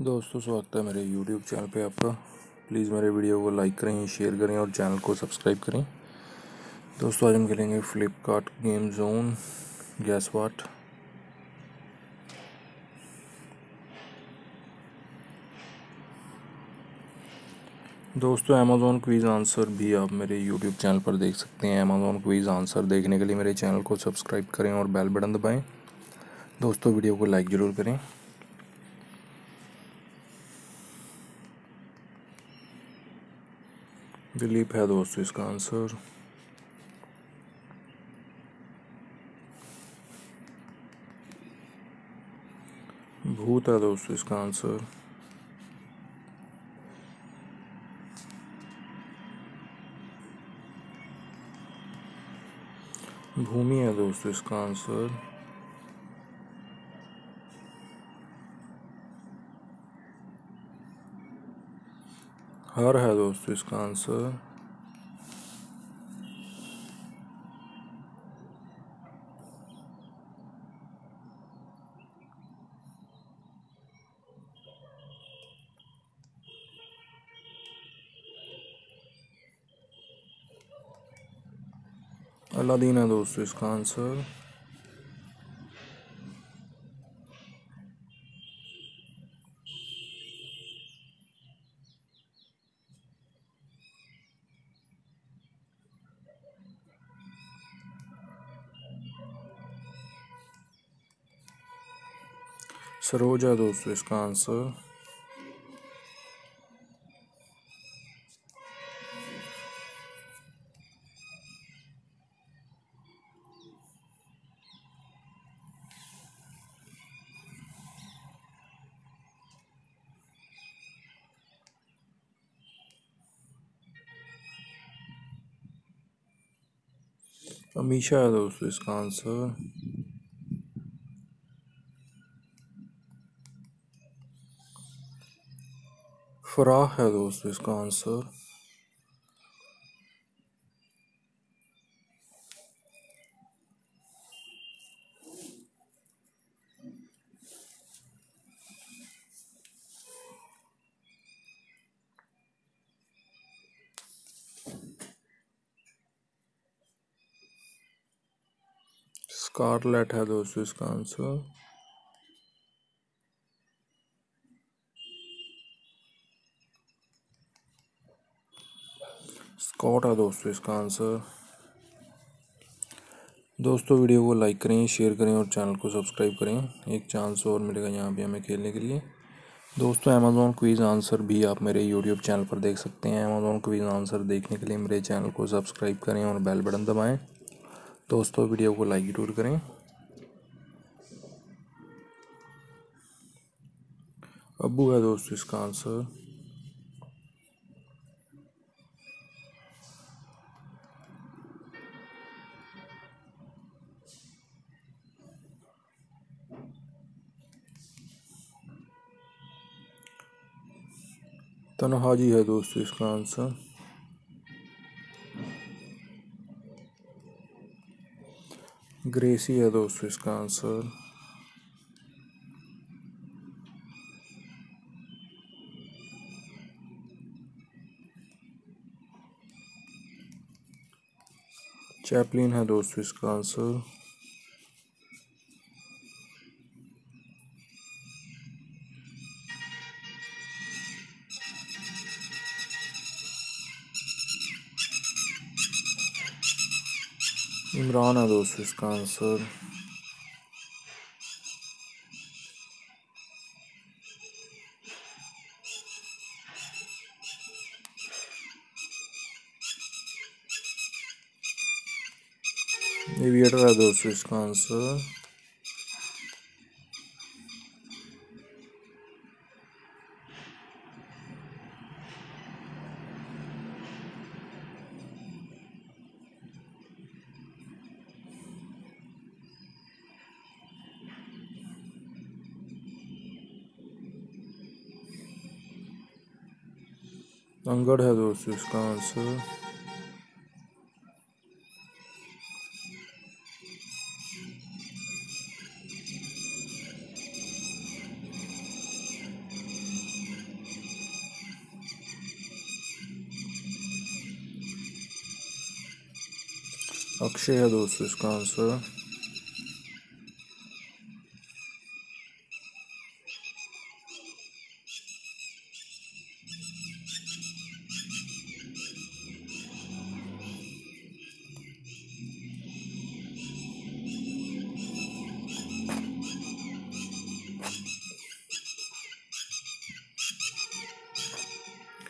दोस्तों, स्वागत है मेरे YouTube चैनल पे आपका। प्लीज़ मेरे वीडियो को लाइक करें शेयर करें और चैनल को सब्सक्राइब करें। दोस्तों, आज हम खेलेंगे Flipkart game zone guess what दोस्तों अमेज़ोन क्वीज़ आंसर भी आप मेरे YouTube चैनल पर देख सकते हैं। अमेज़ोन क्वीज़ आंसर देखने के लिए मेरे चैनल को सब्सक्राइब करें और बेल बटन दबाएँ। दोस्तों वीडियो को लाइक ज़रूर करें। दिलीप है दोस्तों इसका आंसर भूत है दोस्तों इसका आंसर भूमि है दोस्तों इसका आंसर हर है दोस्तों इसका आंसर। अलादीन है दोस्तों इसका आंसर। सरोजा दोस्तों इसका आंसर। अमीशा है दोस्तों इसका आंसर। फराह है दोस्तों इसका आंसर स्कारलेट है दोस्तों इसका आंसर स्कॉट है दोस्तों इसका आंसर। दोस्तों वीडियो को लाइक करें, शेयर करें और चैनल को सब्सक्राइब करें। एक चांस और मिलेगा यहाँ पे हमें खेलने के लिए। दोस्तों अमेज़ोन क्वीज़ आंसर भी आप मेरे यूट्यूब चैनल पर देख सकते हैं। अमेज़ोन क्वीज़ आंसर देखने के लिए मेरे चैनल को सब्सक्राइब करें और बेल बटन दबाएँ। दोस्तों वीडियो को लाइक ज़रूर करें। अबू है दोस्तों इसका आंसर। तनहाजी है दोस्तों इसका आंसर ग्रेसी है दोस्तों इसका आंसर चैपलिन है दोस्तों इसका आंसर इमरान है दोस्तों इसका आंसर एविएटर है दोस्तों इसका आंसर अंगड़ है दोस्तों इसका आंसर अक्षय है दोस्तों इसका आंसर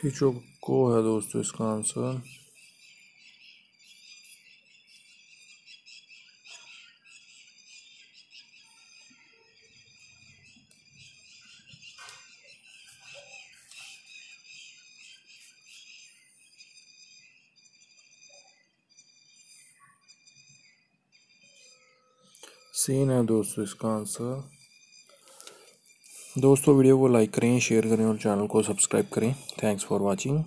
को है दोस्तों इसका आंसर सीन है दोस्तों इसका आंसर दोस्तों, वीडियो को लाइक करें शेयर करें और चैनल को सब्सक्राइब करें. Thanks for watching